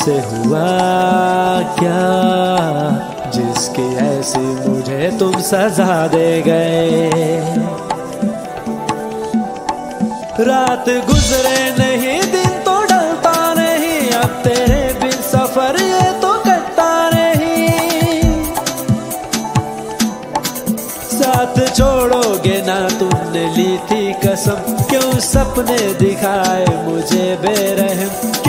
मुझसे हुआ क्या? जिसकी ऐसी मुझे तुम सजा दे गए। रात गुजरे नहीं, दिन तो डलता नहीं, अब तेरे बिन सफ़र ये तो कटता नहीं। साथ छोड़ोगे ना तुमने ली थी कसम, क्यों सपने दिखाए मुझे बेरहम?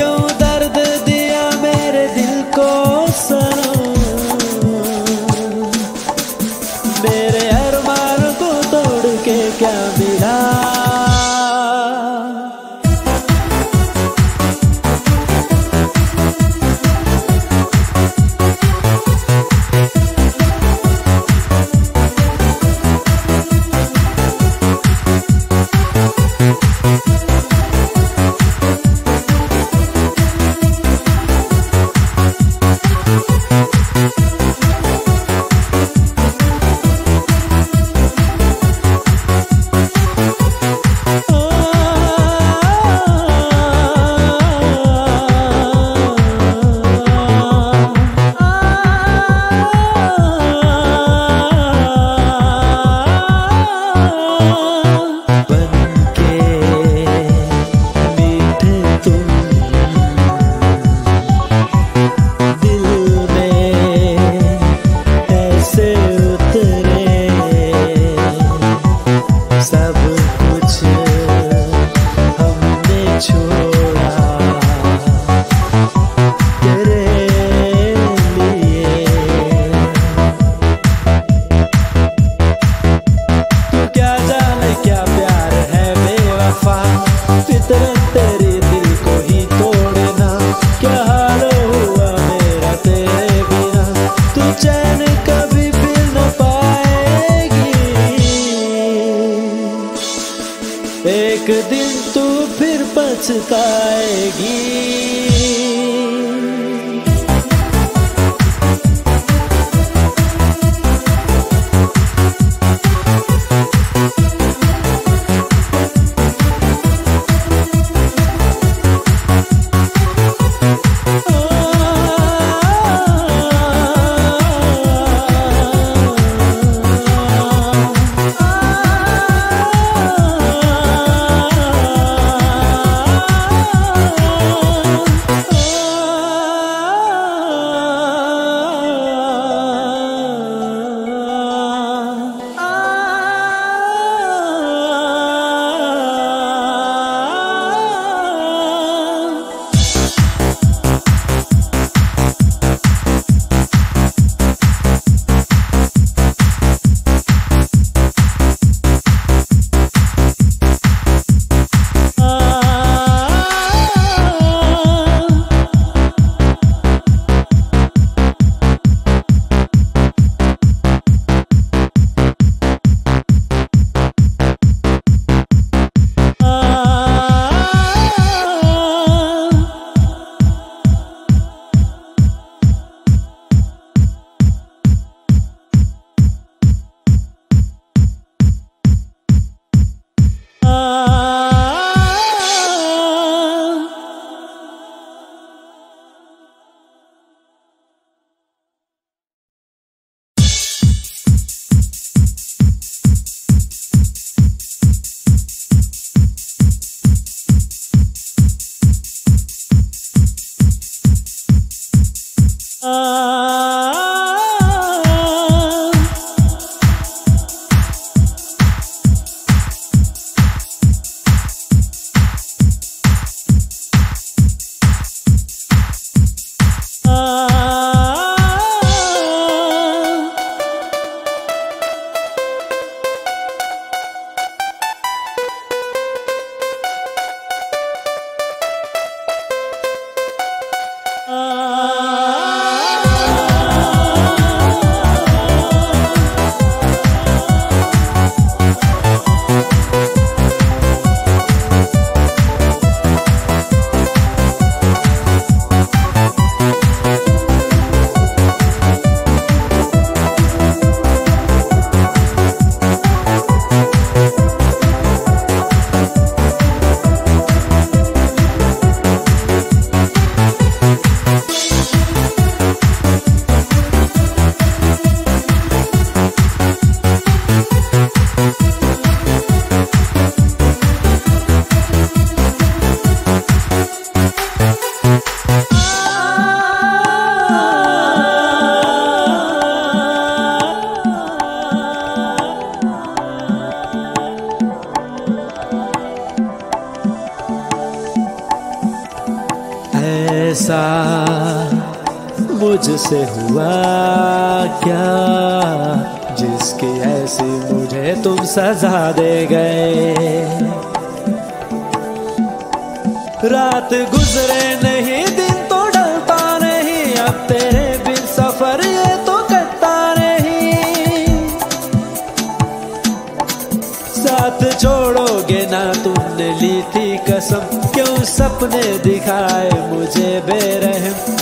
तू फिर पछताएगी मुझसे हुआ क्या? जिसकी ऐसी मुझे तुम सजा दे गए। रात गुजरे नहीं, दिन तो डलता नहीं, अब तेरे बिन सफ़र ये तो कटता नहीं। साथ छोड़ोगे ना तुमने ली थी कसम, क्यों सपने दिखाए मुझे बेरहम?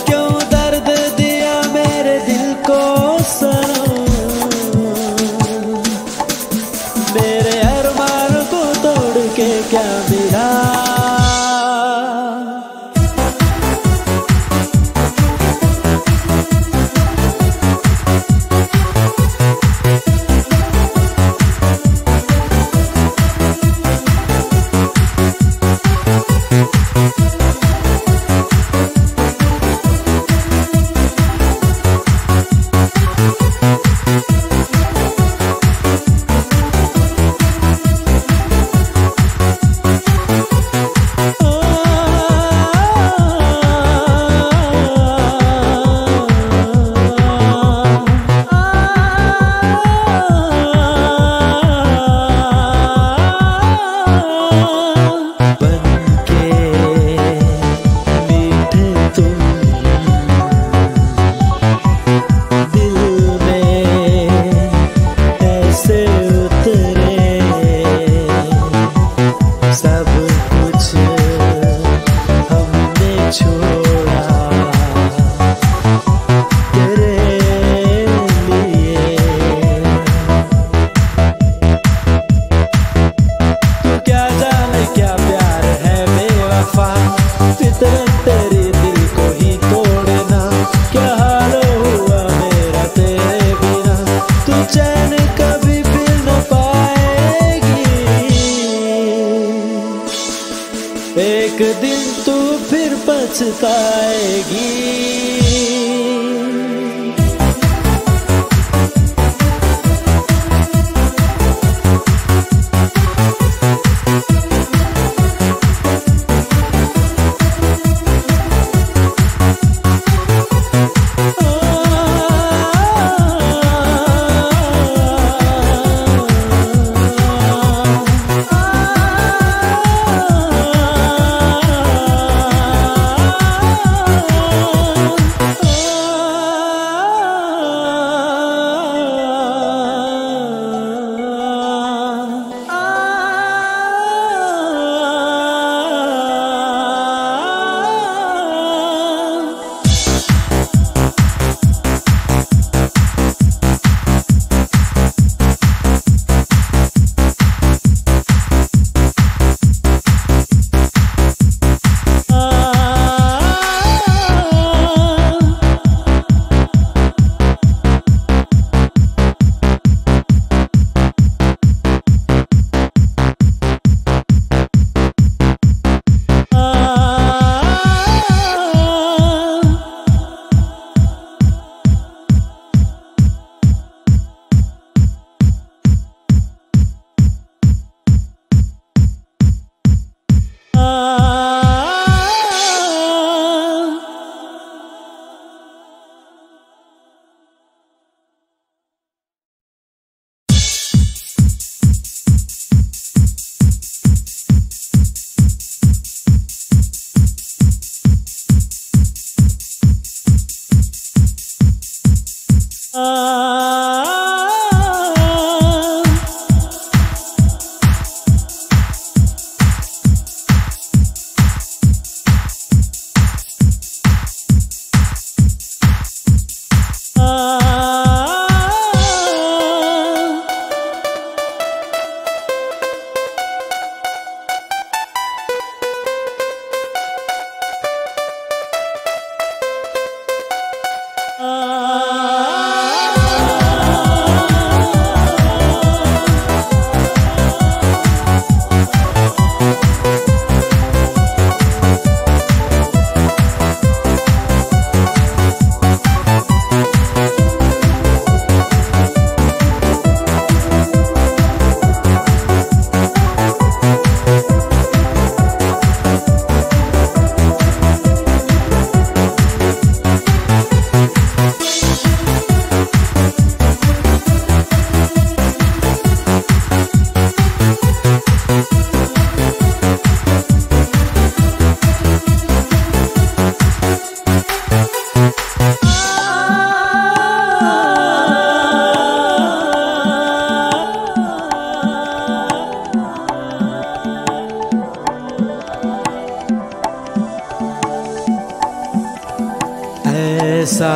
ऐसा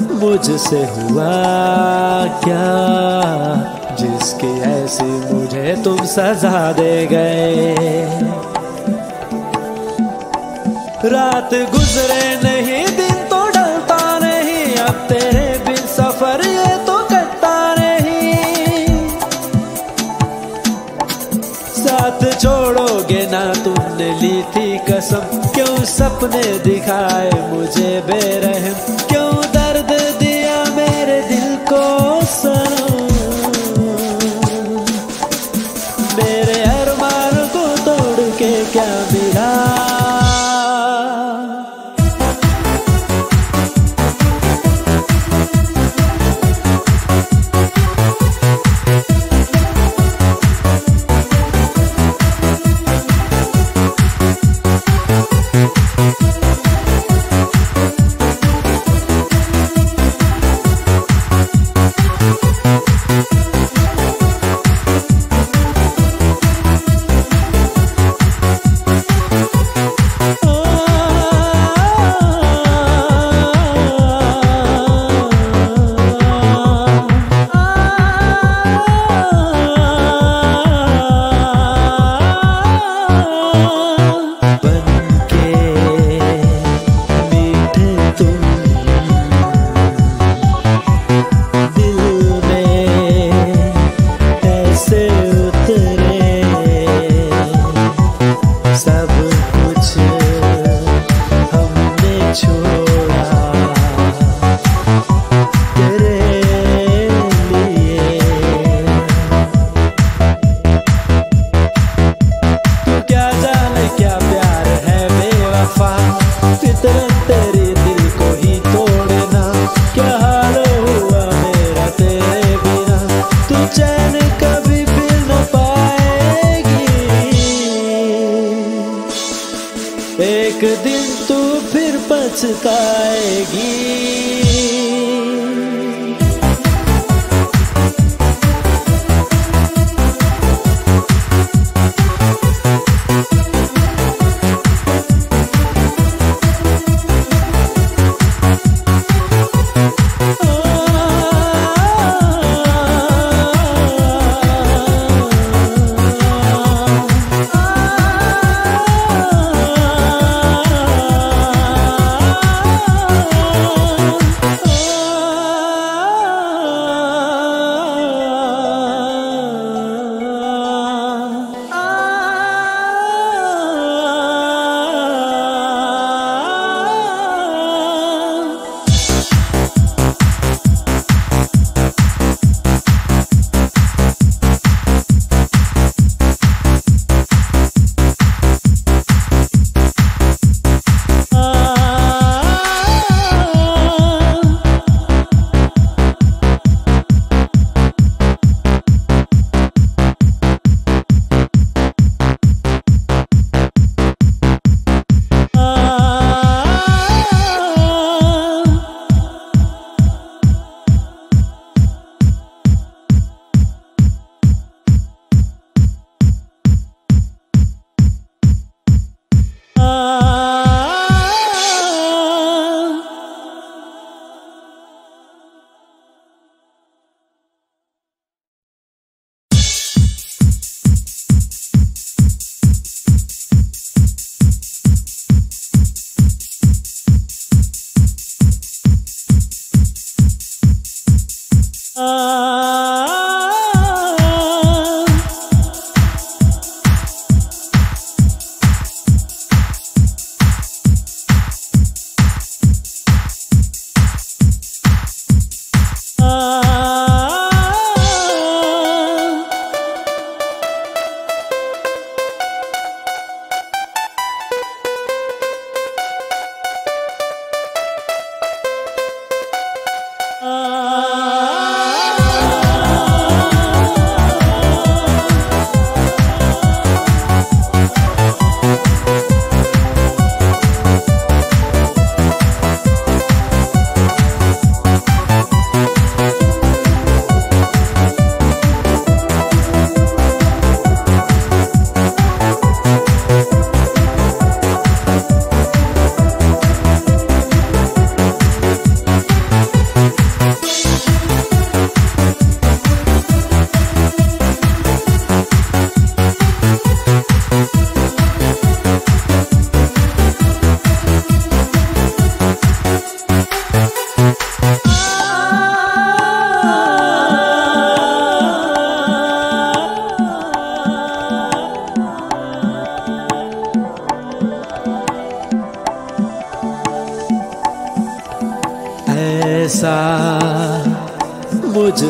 मुझसे हुआ क्या? जिसके ऐसे मुझे तुम सजा दे गए। रात गुजरे नहीं सपने दिखाए मुझे बेरहम।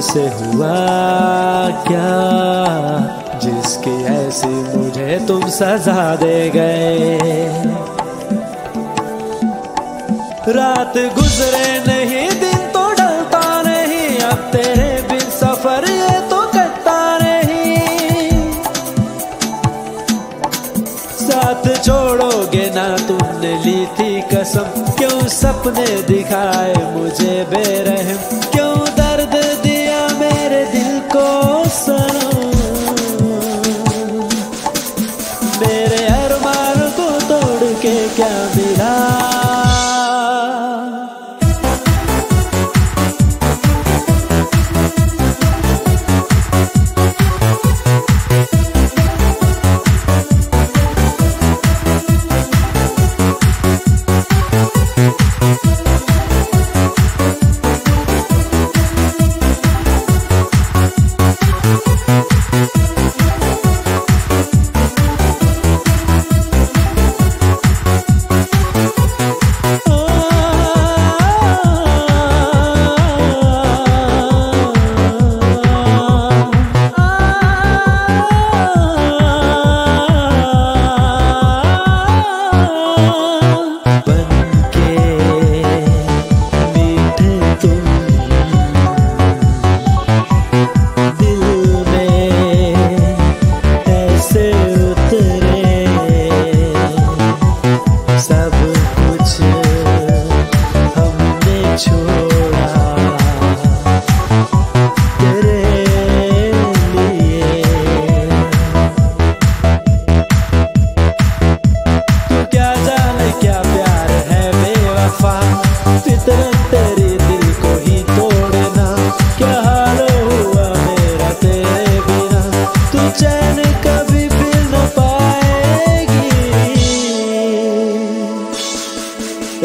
मुझसे हुआ क्या? जिसकी ऐसी मुझे तुम सजा दे गए। रात गुजरे नहीं, दिन तो डलता नहीं, अब तेरे बिन सफ़र ये तो करता नहीं। साथ छोड़ोगे ना तुमने ली थी कसम, क्यों सपने दिखाए मुझे बेरहम? क्यों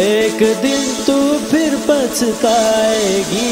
एक दिन तू फिर पछताएगी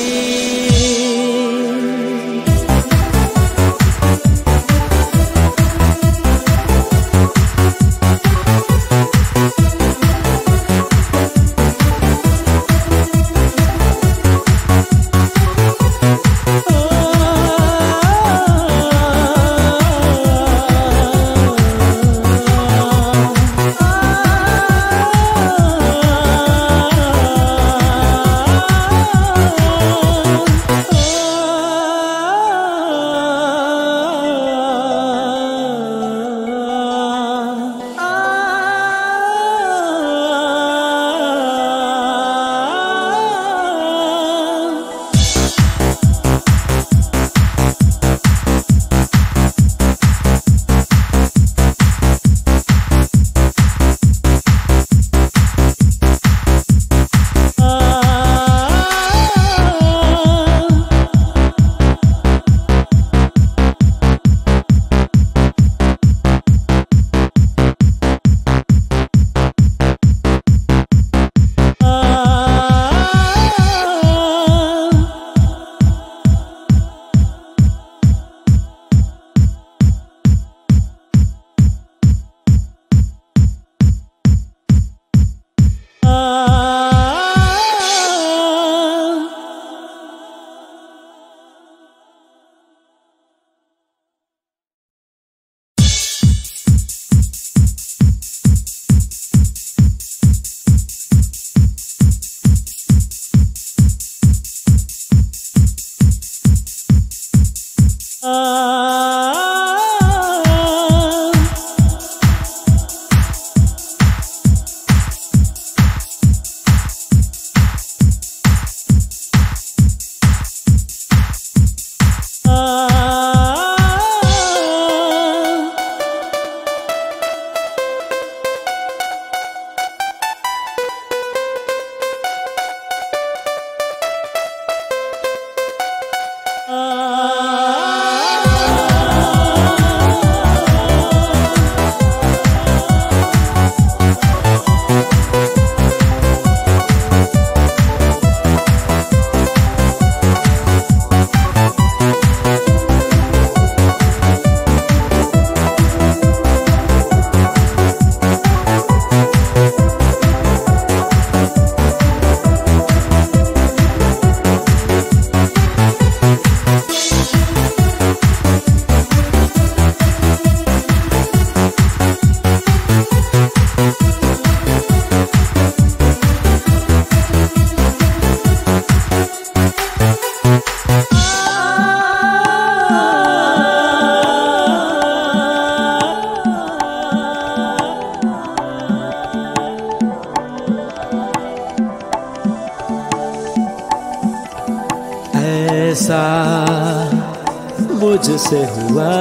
मुझसे हुआ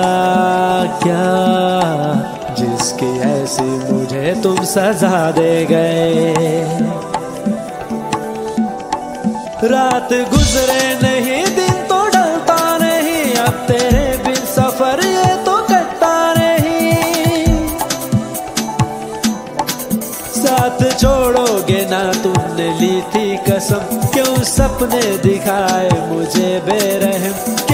क्या? जिसकी ऐसी मुझे तुम सजा दे गए। रात गुजरे नहीं, दिन तो डलता नहीं, अब तेरे बिन सफ़र ये तो कटता नहीं। साथ छोड़ोगे ना तुमने ली थी कसम, क्यों सपने दिखाए मुझे बेरहम?